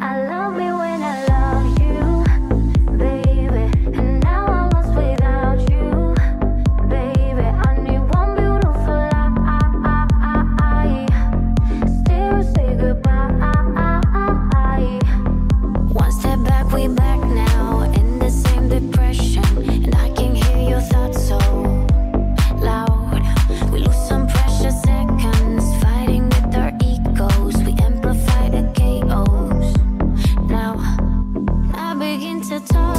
I love Talk.